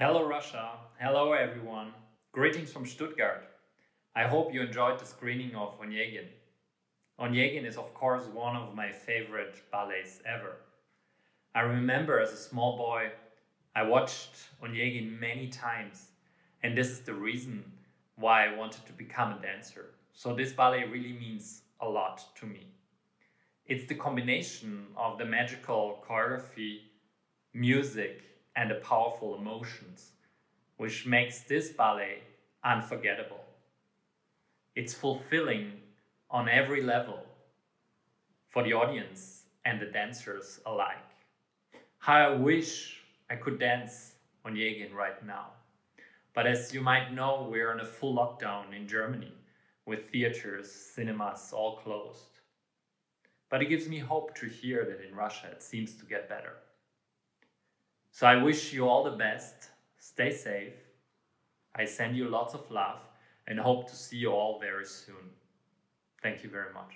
Hello, Russia. Hello, everyone. Greetings from Stuttgart. I hope you enjoyed the screening of Onegin. Onegin is, of course, one of my favorite ballets ever. I remember as a small boy, I watched Onegin many times, and this is the reason why I wanted to become a dancer. So, this ballet really means a lot to me. It's the combination of the magical choreography, music, and the powerful emotions, which makes this ballet unforgettable. It's fulfilling on every level for the audience and the dancers alike. How I wish I could dance on Onegin right now. But as you might know, we're in a full lockdown in Germany with theaters, cinemas all closed. But it gives me hope to hear that in Russia it seems to get better. So I wish you all the best. Stay safe. I send you lots of love and hope to see you all very soon. Thank you very much.